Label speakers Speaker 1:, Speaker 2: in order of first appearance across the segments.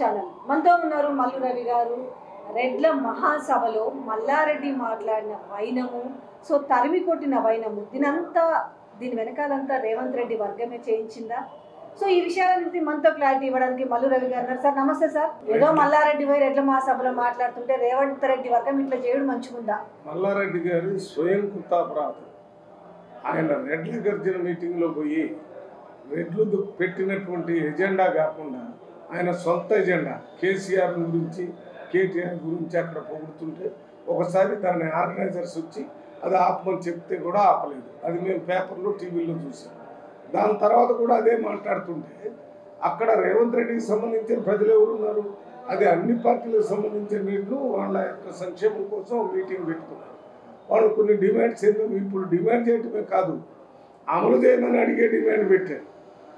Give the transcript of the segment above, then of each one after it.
Speaker 1: Channel మనతో ఉన్నారు మల్లు రవి గారు. రెడ్ల మహాసభలో మల్లారెడ్డి మాట్లాడిన వైనము సో తరిమి కొట్టిన వైనము దీనంతా దీని వెనకాలంతా రేవంత్ రెడ్డి వర్గమే చేయించిందా? సో ఈ విషయాలన్నింటి మనతో క్లారిటీ ఇవ్వడానికి మల్లు రవి గారు. సార్ నమస్తే సార్. ఏదో మల్లారెడ్డి పోయి రెడ్ల మహాసభలో మాట్లాడుతుంటే రేవంత్ రెడ్డి వర్గం ఇట్లా చేయడం మంచిగుందా?
Speaker 2: మల్లారెడ్డి గారి స్వయం కృతాపరాధం. ఆయన రెడ్ల గర్జన మీటింగ్లో పోయి రెడ్లు పెట్టినటువంటి ఎజెండా కాకుండా ఆయన సొంత ఎజెండా. కేసీఆర్ గురించి కేటీఆర్ గురించి అక్కడ పొగుడుతుంటే ఒకసారి దాని ఆర్గనైజర్స్ వచ్చి అది ఆపమని చెప్తే కూడా ఆపలేదు. అది మేము పేపర్లో టీవీలో చూసాం. దాని తర్వాత కూడా అదే మాట్లాడుతుంటే అక్కడ రేవంత్ రెడ్డికి సంబంధించిన ప్రజలు ఎవరు ఉన్నారు? అది అన్ని పార్టీలకు సంబంధించిన నీళ్ళు వాళ్ళ యొక్క సంక్షేమం కోసం మీటింగ్ పెట్టుకున్నారు. వాళ్ళు కొన్ని డిమాండ్స్ ఎందుకు? ఇప్పుడు డిమాండ్ చేయటమే కాదు అమలు చేయమని అడిగే డిమాండ్ పెట్టారు.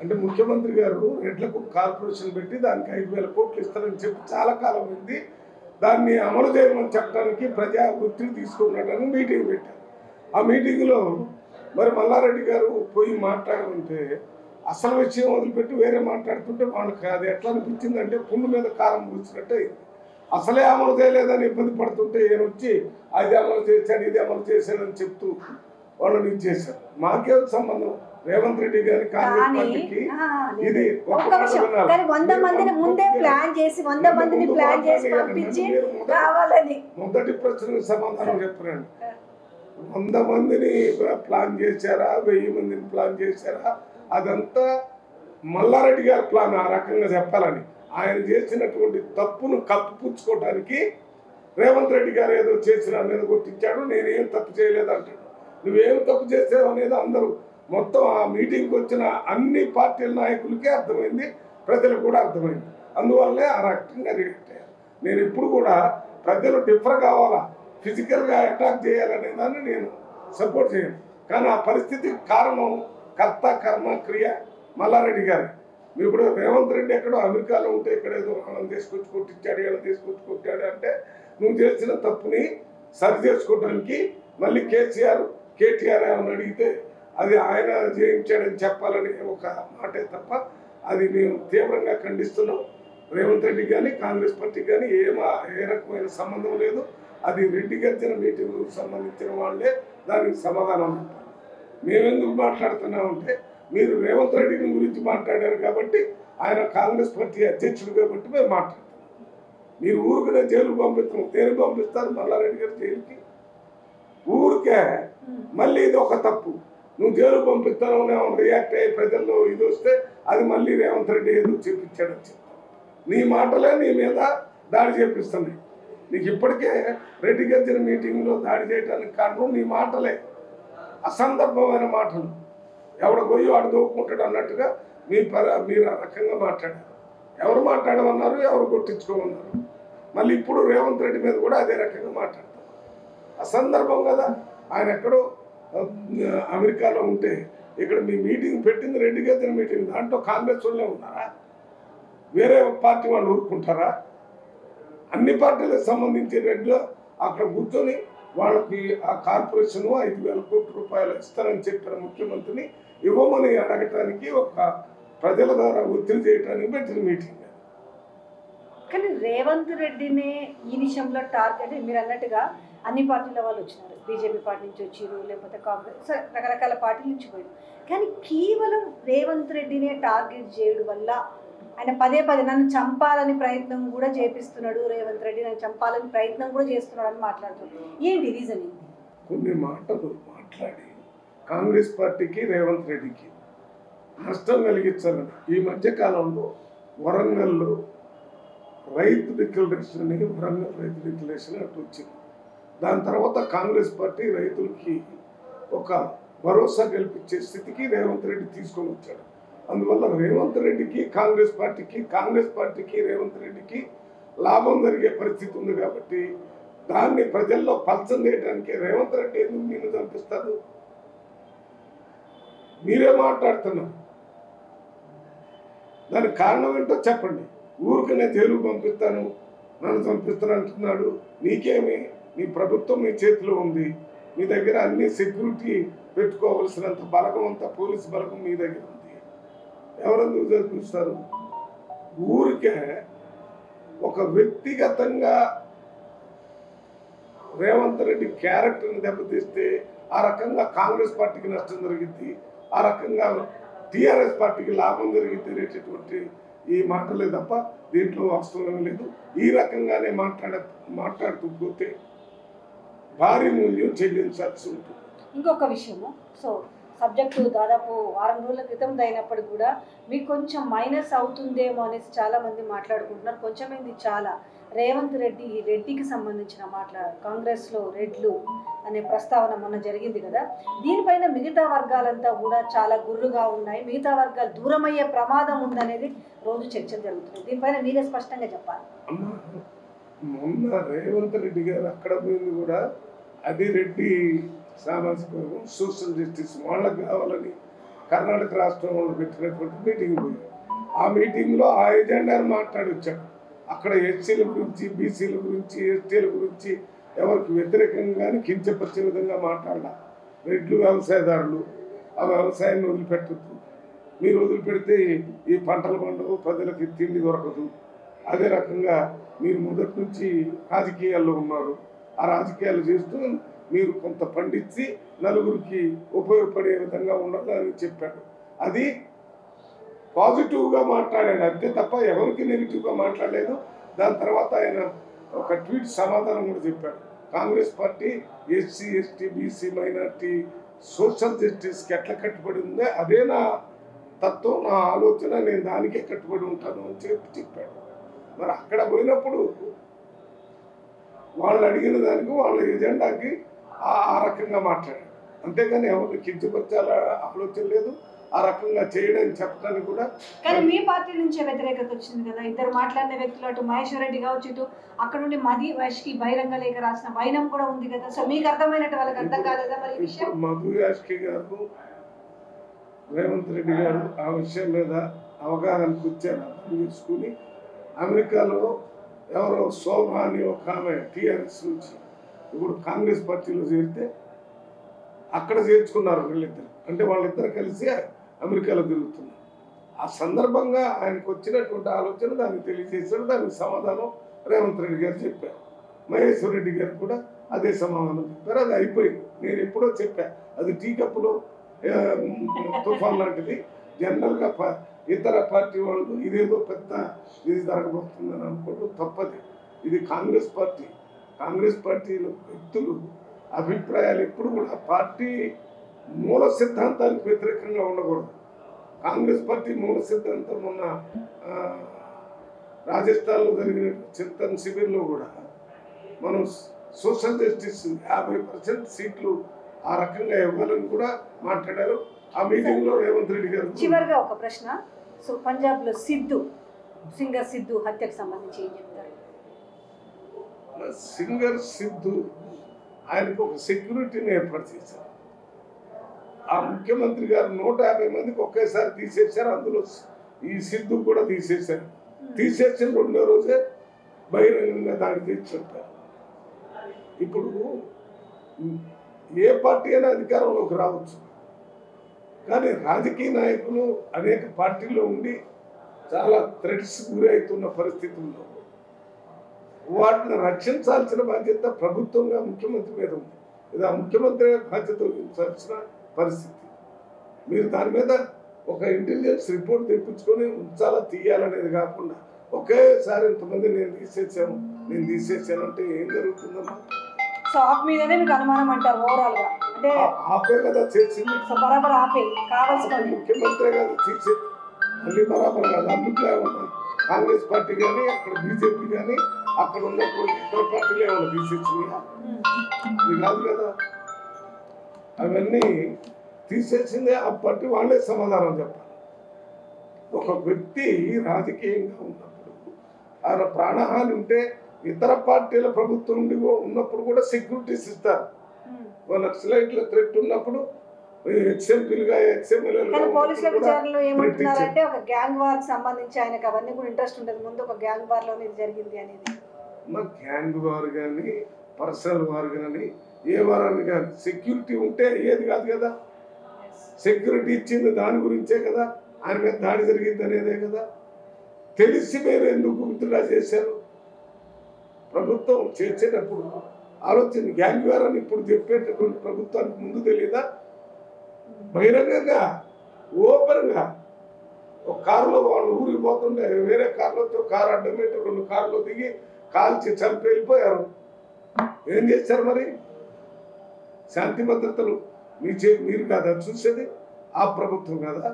Speaker 2: అంటే ముఖ్యమంత్రి గారు రెడ్లకు కార్పొరేషన్ పెట్టి దానికి ఐదు వేల కోట్లు ఇస్తారని చెప్పి చాలా కాలం ఉంది. దాన్ని అమలు చేయమని చెప్పడానికి ప్రజా ఒత్తిడి తీసుకున్నాడని మీటింగ్ పెట్టారు. ఆ మీటింగ్లో మరి మల్లారెడ్డి గారు పోయి మాట్లాడమంటే అసలు విషయం వదిలిపెట్టి వేరే మాట్లాడుతుంటే వాళ్ళకి అది ఎట్లా అనిపించింది అంటే పుండు మీద కారం పూసినట్టు అయింది. అసలే అమలు చేయలేదని ఇబ్బంది పడుతుంటే ఈయన వచ్చి అది అమలు చేశాడు ఇది అమలు చేశాడని చెప్తూ వాళ్ళని ఇచ్చేశారు మాకే సంబంధం? రేవంత్ రెడ్డి గారి ఇది
Speaker 1: ఒక్క
Speaker 2: ఒక్క
Speaker 1: విషయం
Speaker 2: వినాలి.
Speaker 1: కానీ వంద మందిని ముందే ప్లాన్ చేసి వంద మందిని ప్లాన్ చేసి పంపించి కావాలని
Speaker 2: మొదటి ప్రశ్నకు సమాధానం చెప్పరండి వంద మందిని ప్లాన్ చేశారా? వెయ్యి మందిని ప్లాన్ చేశారా? అదంతా మల్లారెడ్డి గారి ప్లాన్ ఆ రకంగా చెప్పాలని. ఆయన చేసినటువంటి తప్పును కప్పిపుచ్చుకోవడానికి రేవంత్ రెడ్డి గారు ఏదో చేసిన మీద కొట్టించాడు నేనేం తప్పు చేయలేదు అంటాడు. నువ్వేం తప్పు చేసావు అనేది అందరూ మొత్తం ఆ మీటింగ్కి వచ్చిన అన్ని పార్టీల నాయకులకే అర్థమైంది ప్రజలకు కూడా అర్థమైంది. అందువల్లే ఆ రకంగా రియాక్ట్ అయ్యారు. నేను ఇప్పుడు కూడా ప్రజలు డిఫర్ కావాలా ఫిజికల్గా అటాక్ చేయాలనే దాన్ని నేను సపోర్ట్ చేయను. కానీ ఆ పరిస్థితికి కారణం కర్త కర్మ క్రియ మల్లారెడ్డి గారు. మీరు ఇప్పుడు రేవంత్ రెడ్డి ఎక్కడో అమెరికాలో ఉంటే ఇక్కడ ఏదో వాళ్ళని తీసుకొచ్చి కొట్టించాడు ఇలా తీసుకొచ్చి కొట్టాడు అంటే నువ్వు చేసిన తప్పుని సరి చేసుకోవడానికి మళ్ళీ కేసీఆర్ కేటీఆర్ ఏమని అడిగితే అది ఆయన చేయించాడని చెప్పాలని ఒక మాటే తప్ప అది మేము తీవ్రంగా ఖండిస్తున్నాం. రేవంత్ రెడ్డి కానీ కాంగ్రెస్ పార్టీ కానీ ఏ మా- ఏ రకమైన సంబంధం లేదు. అది రెడ్డి గర్జన మీటింగ్ సంబంధించిన వాళ్ళే దానికి సమాధానం మేమెందుకు మాట్లాడుతున్నామంటే మీరు రేవంత్ రెడ్డి గురించి మాట్లాడారు కాబట్టి ఆయన కాంగ్రెస్ పార్టీ అధ్యక్షుడు కాబట్టి మేము మాట్లాడుతున్నాం. మీరు ఊరికనే జైలు పంపిస్తాం దేనికి పంపిస్తారు మల్లారెడ్డి గారు జైలుకి. ఊరికే. మళ్ళీ ఇది ఒక తప్పు. నువ్వు జైలు పంపిస్తాను రియాక్ట్ అయ్యి ప్రజల్లో ఇది వస్తే అది మళ్ళీ రేవంత్ రెడ్డి ఏదో చేపించాడని చెప్తాను నీ మాటలే నీ మీద దాడి చేపిస్తున్నాయి. నీకు ఇప్పటికే రెడ్డి గర్జన మీటింగ్లో దాడి చేయడానికి కారణం నీ మాటలే. అసందర్భమైన మాటలు. ఎవడ పోయి వాడు దోపుకుంటాడు అన్నట్టుగా మీ మీరు ఆ రకంగా మాట్లాడారు. ఎవరు మాట్లాడమన్నారు ఎవరు కొట్టించుకోమన్నారు? మళ్ళీ ఇప్పుడు రేవంత్ రెడ్డి మీద కూడా అదే రకంగా మాట్లాడతారు. అసందర్భం కదా. ఆయన ఎక్కడో అమెరికాలో ఉంటే ఇక్కడ మీ మీటింగ్ పెట్టింది రెడ్డి గర్జన మీటింగ్. దాంట్లో కాంగ్రెస్ వాళ్ళే ఉన్నారా? వేరే పార్టీ వాళ్ళు ఊరుకుంటారా? అన్ని పార్టీలకు సంబంధించి రెడ్లు అక్కడ కూర్చొని వాళ్ళకి ఆ కార్పొరేషన్ ఐదు వేల కోట్ల రూపాయలు ఇస్తారని చెప్పిన ముఖ్యమంత్రిని ఇవ్వమని అడగటానికి ఒక ప్రజల ద్వారా ఒత్తిడి చేయడానికి పెట్టిన మీటింగ్.
Speaker 1: కానీ రేవంత్ రెడ్డినే ఈ విషయంలో టార్గెట్ మీరు అన్నట్టుగా అన్ని పార్టీల వాళ్ళు వచ్చినారు. బీజేపీ పార్టీ నుంచి వచ్చిరు లేకపోతే కాంగ్రెస్ రకరకాల పార్టీల నుంచి పోయారు కానీ కేవలం రేవంత్ రెడ్డినే టార్గెట్ చేయడం వల్ల ఆయన పదే పదే నన్ను చంపాలని ప్రయత్నం కూడా చేపిస్తున్నాడు రేవంత్ రెడ్డి నన్ను చంపాలని ప్రయత్నం కూడా చేస్తున్నాడు అని మాట్లాడుతున్నాడు ఏంటి రీజన్ ఏంటి?
Speaker 2: కొన్ని మాటలు మాట్లాడి కాంగ్రెస్ పార్టీకి రేవంత్ రెడ్డికి నష్టం కలిగించాలని ఈ మధ్య కాలంలో వరంగల్లో రైతు డిక్లరేషన్ అని వరంగల్ రైతు డిక్లరేషన్ అటు వచ్చింది. దాని తర్వాత కాంగ్రెస్ పార్టీ రైతులకి ఒక భరోసా కల్పించే స్థితికి రేవంత్ రెడ్డి తీసుకొని వచ్చాడు. అందువల్ల రేవంత్ రెడ్డికి కాంగ్రెస్ పార్టీకి కాంగ్రెస్ పార్టీకి రేవంత్ రెడ్డికి లాభం జరిగే పరిస్థితి ఉంది కాబట్టి దాన్ని ప్రజల్లో పలసం చేయడానికి రేవంత్ రెడ్డి ఎందుకు నిన్ను చంపిస్తారు మీరే మాట్లాడుతున్నారు. దానికి కారణం ఏంటో చెప్పండి. ఊరికనే జైలు పంపిస్తాను నన్ను చంపిస్తాను అంటున్నాడు. నీకేమి మీ ప్రభుత్వం మీ చేతిలో ఉంది. మీ దగ్గర అన్ని సెక్యూరిటీ పెట్టుకోవలసినంత బలగం అంత పోలీసు బలగం మీ దగ్గర ఉంది. ఎవరెందుకు చదివిస్తారు ఊరికే ఒక వ్యక్తిగతంగా రేవంత్ రెడ్డి క్యారెక్టర్ని దెబ్బతీస్తే ఆ రకంగా కాంగ్రెస్ పార్టీకి నష్టం జరిగింది ఆ రకంగా టీఆర్ఎస్ పార్టీకి లాభం జరిగింది అనేటటువంటి ఈ మాటలే తప్ప దీంట్లో వాస్తవం లేదు. ఈ రకంగానే మాట్లాడ మాట్లాడుతూ పోతే భారీ మూల్యం చెల్లించాల్సి ఉంటుంది.
Speaker 1: ఇంకొక విషయము. సో సబ్జెక్టు దాదాపు వారం రోజుల క్రితం అయినప్పటికీ కూడా మీకు కొంచెం మైనస్ అవుతుందేమో అనేసి చాలా మంది మాట్లాడుకుంటున్నారు. కొంచెం ఏంది చాలా. రేవంత్ రెడ్డి ఈ రెడ్డికి సంబంధించిన మాట్లా కాంగ్రెస్లో రెడ్లు అనే ప్రస్తావన మొన్న జరిగింది కదా. దీనిపైన మిగతా వర్గాలంతా కూడా చాలా గుర్రుగా ఉన్నాయి. మిగతా వర్గాలు దూరమయ్యే ప్రమాదం ఉందనేది రోజు చర్చలు జరుగుతున్నాయి. దీనిపైన మీరే స్పష్టంగా చెప్పాలి.
Speaker 2: మొన్న రేవంత్ రెడ్డి గారు అక్కడ పోయింది కూడా అది రెడ్డి సామాజిక వర్గం సోషల్ జస్టిస్ వాళ్ళకి కావాలని కర్ణాటక రాష్ట్రం వాళ్ళు పెట్టినటువంటి మీటింగ్ పోయారు. ఆ మీటింగ్లో ఆ ఎజెండాను మాట్లాడొచ్చాడు అక్కడ ఎస్సీల గురించి బీసీల గురించి ఎస్టీల గురించి ఎవరికి వ్యతిరేకంగా కానీ కించపరిచే విధంగా మాట్లాడాల? రెడ్లు వ్యవసాయదారులు ఆ వ్యవసాయాన్ని వదిలిపెట్టద్దు. మీరు వదిలిపెడితే ఈ పంటలు పండవు ప్రజలకి తిండి దొరకదు. అదే రకంగా మీరు మొదటి నుంచి రాజకీయాల్లో ఉన్నారు. ఆ రాజకీయాలు చేస్తూ మీరు కొంత పండించి నలుగురికి ఉపయోగపడే విధంగా ఉండాలని చెప్పాడు. అది పాజిటివ్గా మాట్లాడాడు. అంతే తప్ప ఎవరికి నెగిటివ్గా మాట్లాడలేదు. దాని తర్వాత ఆయన ఒక ట్వీట్ సమాధానం కూడా చెప్పాడు. Congress party SC ST BC minority social జస్టిస్కి ఎట్లా కట్టుబడి ఉందో అదే నా తత్వం నా ఆలోచన నేను దానికే కట్టుబడి ఉంటాను అని చెప్పి చెప్పాడు. మరి అక్కడ పోయినప్పుడు వాళ్ళు అడిగిన దానికి వాళ్ళ ఎజెండాకి ఆ రకంగా మాట్లాడాడు. అంతేగాని ఎవరిని కించపరచాల ఆలోచన లేదు. ఆ రకంగా చేయడానికి చెప్పడానికి కూడా
Speaker 1: కానీ మీ పార్టీ నుంచే వ్యతిరేకత వచ్చింది కదా. ఇద్దరు మాట్లాడిన వ్యక్తులు అటు మహేశ్వర్ రెడ్డి కావచ్చు ఇటు అక్కడ నుండి మది వైష్కి బహిరంగ లేఖ రాసిన వైనం కూడా ఉంది కదా. సో మీకు అర్థమైనట్టు వాళ్ళకి అర్థం కాలేదా మరి విషయం?
Speaker 2: మధు యాష్కి గారు రేవంత్ రెడ్డి గారు ఆ విషయం మీద అవగాహనకు వచ్చారు. అర్థం చేసుకుని అమెరికాలో ఎవరో శోభ అని ఒక ఆమె టీఆర్ఎస్ నుంచి ఇప్పుడు కాంగ్రెస్ పార్టీలో చేరితే అక్కడ చేర్చుకున్నారు వీళ్ళిద్దరు. అంటే వాళ్ళిద్దరు కలిసి అమెరికాలో తిరుగుతున్నారు. ఆ సందర్భంగా ఆయనకు వచ్చినటువంటి ఆలోచన దానికి తెలియజేశాడు దానికి సమాధానం రేవంత్ రెడ్డి గారు చెప్పారు. మహేశ్వర్ రెడ్డి గారు కూడా అదే సమాధానం చెప్పారు. అది అయిపోయింది. నేను ఎప్పుడో చెప్పా. అది టీ కప్పులో తుఫాన్ లాంటిది. జనరల్గా ప- ఇతర పార్టీ వాళ్ళు ఇదేదో పెద్ద ఇది జరగబోతుందని అనుకోవడం తప్పది. ఇది కాంగ్రెస్ పార్టీ. కాంగ్రెస్ పార్టీలో వ్యక్తులు అభిప్రాయాలు ఎప్పుడు కూడా పార్టీ మూల సిద్ధాంతానికి వ్యతిరేకంగా ఉండకూడదు. కాంగ్రెస్ పార్టీ మూల సిద్ధాంతం ఉన్న రాజస్థాన్లో జరిగిన చింతన్ శిబిర్లో కూడా మనం సోషల్ జస్టిస్ యాభై పర్సెంట్ సీట్లు ఆ రకంగా ఇవ్వాలని కూడా మాట్లాడారు. ఆ మీటింగ్లో రేవంత్ రెడ్డి గారు
Speaker 1: చివరిగా ఒక ప్రశ్న. సో పంజాబ్లో సిద్ధు సింగర్ సిద్ధు హత్యకు సంబంధించి ఏం చెప్తారు?
Speaker 2: సింగర్ సిద్ధు ఆయనకు ఒక సెక్యూరిటీని ఏర్పాటు చేశారు. ఆ ముఖ్యమంత్రి గారు నూట యాభై మందికి ఒకేసారి తీసేశారు. అందులో ఈ సిద్ధు కూడా తీసేశారు. తీసేసిన రెండో రోజే బహిరంగంగా చేసి చెప్పారు. ఇప్పుడు ఏ పార్టీ అయినా అధికారంలోకి రావచ్చు. కానీ రాజకీయ నాయకులు అనేక పార్టీల్లో ఉండి చాలా థ్రెట్స్ గురవుతున్న పరిస్థితుల్లో వాటిని రక్షించాల్సిన బాధ్యత ప్రభుత్వంగా ముఖ్యమంత్రి మీద ఉంది. ఇది ఆ ముఖ్యమంత్రి బాధ్యత వహించాల్సిన పరిస్థితి. మీరు దాని మీద ఒక ఇంటెలిజెన్స్ రిపోర్ట్ తెప్పించుకొని ఉంచాలా తీయాలనేది కాకుండా ఒకేసారి ఇంతమంది నేను తీసేసాను నేను తీసేసాను అంటే ఏం జరుగుతుందమ్మా?
Speaker 1: సో ఆప్ మీదనే మీకు అనుమానం అంటారు ఓవరాల్గా అంటే
Speaker 2: ఆపే కదా చేసింది
Speaker 1: బరాబర్ ఆపే కావాల్సిన
Speaker 2: ముఖ్యమంత్రి గారు తీసే మళ్ళీ బరాబర్ కాదు అందుట్లో ఏమన్నా కాంగ్రెస్ పార్టీ కానీ అక్కడ బీజేపీ కానీ అక్కడ ఉన్నటువంటి ఇతర పార్టీలు ఏమన్నా తీసేసింది అది కాదు కదా. అవన్నీ తీసేసిందే ఆ పార్టీ వాళ్ళే సమాధానం చెప్పాలి. ఒక వ్యక్తి రాజకీయంగా ఉన్నప్పుడు ఆయన ప్రాణహాని ఉంటే ఇతర పార్టీల ప్రభుత్వం ఉన్నప్పుడు కూడా సెక్యూరిటీస్ ఇస్తారు. నక్సలైట్ల థ్రెట్ ఉన్నప్పుడు
Speaker 1: పోలీసుల విచారణలో ఏమంటున్నారంటే ఒక గ్యాంగ్ వార్కి సంబంధించి ఆయనకు అవన్నీ కూడా ఇంట్రెస్ట్ ఉంటుంది ముందు ఒక గ్యాంగ్ వార్లోనే ఇది జరిగింది అనేది.
Speaker 2: మా గ్యాంగ్ వారు కానీ పర్సనల్ వారు కానీ ఏ వారాన్ని కానీ సెక్యూరిటీ ఉంటే ఏది కాదు కదా. సెక్యూరిటీ ఇచ్చింది దాని గురించే కదా. ఆయన మీద దాడి జరిగింది అనేదే కదా. తెలిసి మీరు ఎందుకు విత్డ్రా చేశారు? ప్రభుత్వం చేర్చేటప్పుడు ఆలోచన గ్యాంగ్ వేర్ ఇప్పుడు చెప్పేటటువంటి ప్రభుత్వానికి ముందు తెలియదా బహిరంగంగా ఓపెన్గా ఒక కారులో వాళ్ళు ఊరికి పోతుంటే వేరే కారులతో కారు అడ్డమేట రెండు కార్లో దిగి కాల్చి చంపి వెళ్ళిపోయారు. ఏం చేశారు మరి? శాంతి భద్రతలు మీ చే మీరు కాదా చూసేది ఆ ప్రభుత్వం కదా?